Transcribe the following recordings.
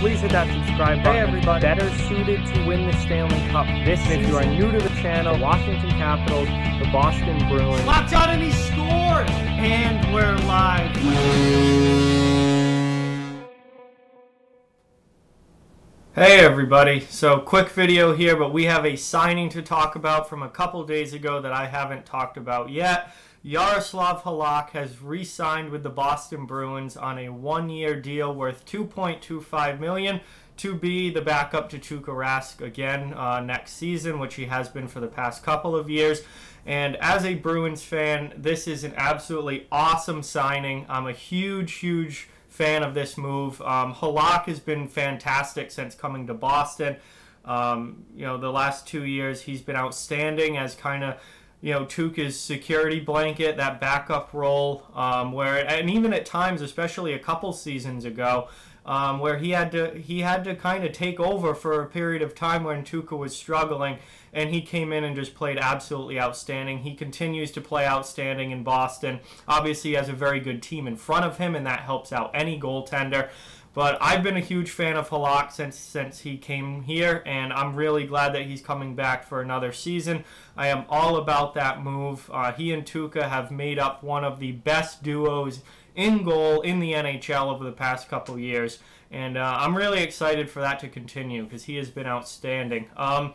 please hit that subscribe button. Hey everybody, better suited to win the Stanley Cup this season. If you are new to the channel, Washington Capitals, the Boston Bruins. Locked on and he scored! And we're live. Hey everybody, so quick video here, but we have a signing to talk about from a couple days ago that I haven't talked about yet. Jaroslav Halak has re-signed with the Boston Bruins on a one-year deal worth 2.25 million to be the backup to Tuukka Rask again uh, next season, which he has been for the past couple of years. And as a Bruins fan, this is an absolutely awesome signing. I'm a huge, huge fan of this move. Um, Halak has been fantastic since coming to Boston. Um, you know, the last two years he's been outstanding as kind of you know, Tuukka's security blanket, that backup role, um, where and even at times, especially a couple seasons ago, um, where he had to he had to kind of take over for a period of time when Tuukka was struggling, and he came in and just played absolutely outstanding. He continues to play outstanding in Boston. Obviously, he has a very good team in front of him, and that helps out any goaltender. But I've been a huge fan of Halak since since he came here, and I'm really glad that he's coming back for another season. I am all about that move. Uh, he and Tuukka have made up one of the best duos in goal in the NHL over the past couple years, and uh, I'm really excited for that to continue because he has been outstanding. Um,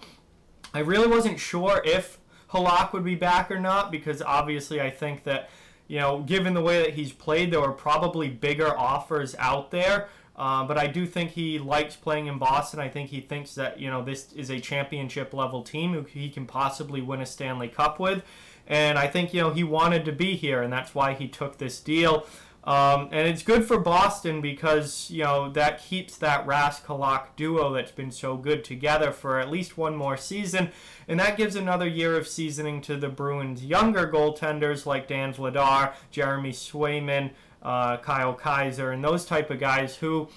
I really wasn't sure if Halak would be back or not because obviously I think that you know, given the way that he's played, there were probably bigger offers out there. Uh, but I do think he likes playing in Boston. I think he thinks that you know this is a championship level team who he can possibly win a Stanley Cup with, and I think you know he wanted to be here, and that's why he took this deal. Um, and it's good for Boston because you know that keeps that Rask Halak duo that's been so good together for at least one more season, and that gives another year of seasoning to the Bruins' younger goaltenders like Dan Vladar, Jeremy Swayman uh, Kyle Keyser, and those type of guys who,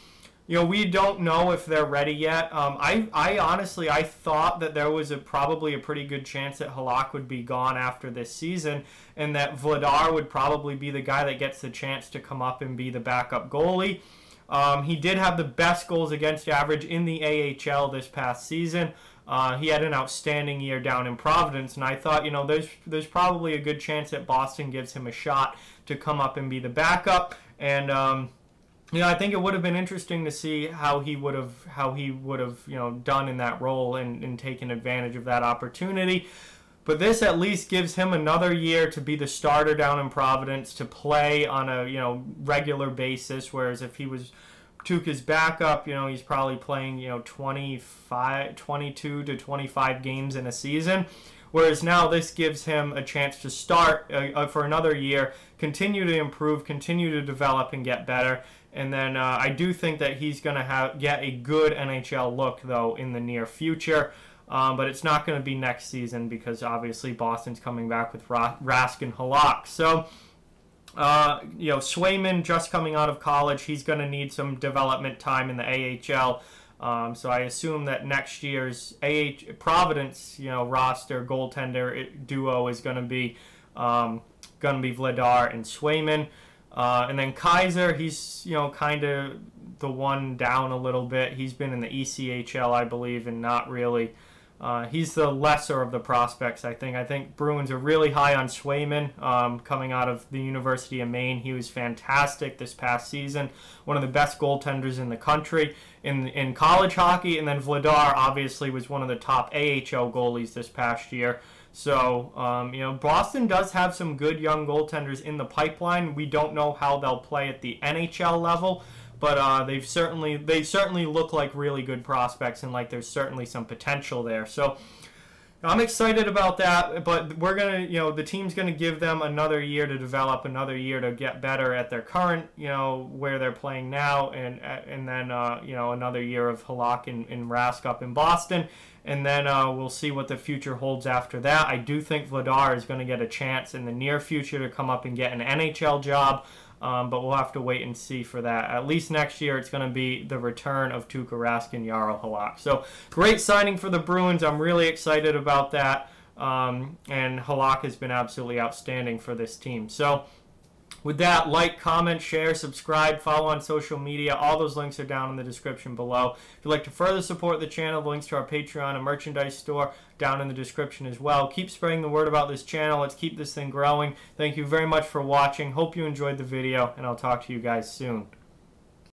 you know, we don't know if they're ready yet. Um, I, I honestly, I thought that there was a probably a pretty good chance that Halak would be gone after this season, and that Vladar would probably be the guy that gets the chance to come up and be the backup goalie. Um, he did have the best goals against average in the AHL this past season. Uh, he had an outstanding year down in Providence, and I thought, you know, there's there's probably a good chance that Boston gives him a shot to come up and be the backup. And um, you know, I think it would have been interesting to see how he would have how he would have you know done in that role and, and taken advantage of that opportunity. But this at least gives him another year to be the starter down in Providence to play on a you know regular basis. Whereas if he was Tuukka's backup, you know, he's probably playing, you know, 25, 22 to 25 games in a season. Whereas now this gives him a chance to start uh, uh, for another year, continue to improve, continue to develop and get better. And then uh, I do think that he's going to have get a good NHL look, though, in the near future. Um, but it's not going to be next season because obviously Boston's coming back with Rask and Halak. So uh, you know, Swayman just coming out of college, he's going to need some development time in the AHL. Um, so I assume that next year's AH Providence, you know, roster goaltender duo is going to be um, going to be Vladar and Swayman, uh, and then Keyser, He's you know kind of the one down a little bit. He's been in the ECHL, I believe, and not really uh, he's the lesser of the prospects, I think. I think Bruins are really high on Swayman um, coming out of the University of Maine. He was fantastic this past season, one of the best goaltenders in the country in in college hockey. And then Vladar obviously was one of the top AHL goalies this past year. So, um, you know, Boston does have some good young goaltenders in the pipeline. We don't know how they'll play at the NHL level but uh, they've certainly they certainly look like really good prospects and like there's certainly some potential there. So I'm excited about that, but we're gonna, you know, the team's gonna give them another year to develop, another year to get better at their current, you know, where they're playing now, and and then, uh, you know, another year of Halak and, and Rask up in Boston, and then uh, we'll see what the future holds after that. I do think Vladar is going to get a chance in the near future to come up and get an NHL job. Um, but we'll have to wait and see for that. At least next year, it's going to be the return of Tuukka Rask and Jaro Halak. So great signing for the Bruins. I'm really excited about that. Um, and Halak has been absolutely outstanding for this team. So With that, like, comment, share, subscribe, follow on social media. All those links are down in the description below. If you'd like to further support the channel, the links to our Patreon and merchandise store down in the description as well. Keep spreading the word about this channel. Let's keep this thing growing. Thank you very much for watching. Hope you enjoyed the video, and I'll talk to you guys soon.